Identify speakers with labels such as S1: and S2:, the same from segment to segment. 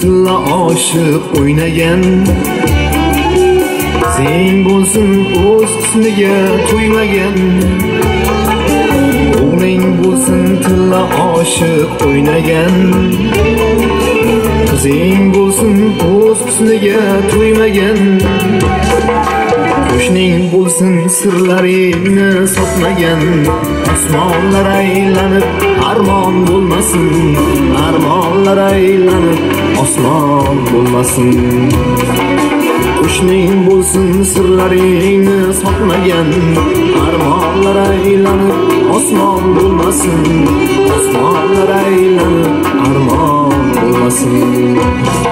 S1: tilla oshiq o'ynagan. Sen bo'lsin o'z husniga to'ymagan. O'g'ling bo'lsin tilla oshiq o'ynagan. Qizing bo'lsin o'z husniga to'ymagan. Qo'shning sirlaringni sotmagan osmonlar aylanib armon bo'lmasin armonlar aylanib osmon bo'lmasin. Qo'shning bo'lsin sirlaringni sotmagan armonlar aylanib osmon bo'lmasin osmonlar aylanib armon bo'lmasin.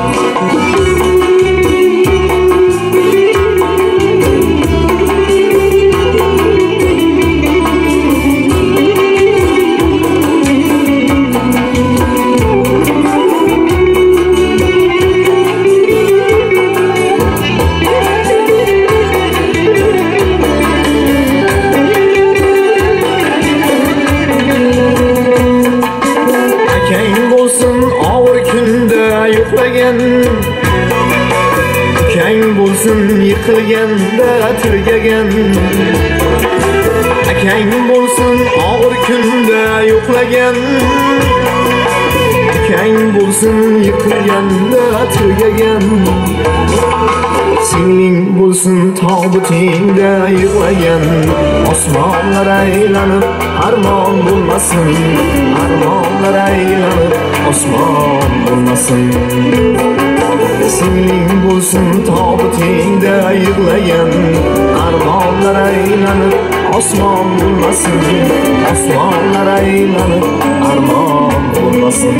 S1: Bo'lsin og'ir kunda yo'qlagan kang bo'lsin yiqilganda tirgagan akang bo'lsin og'ir kunda yo'qlagan bo'lsin yiqilganda tirgagan singling bo'lsin tobutingda yig'lagan osmonlar aylanib armon bo'lmasin armonlar aylanib osmon bo'lmasin. Singling bo'lsin tobutingda yig'lagan. Armonlar aylanib osmon bo'lmasin osmonlar aylanib armon bo'lmasin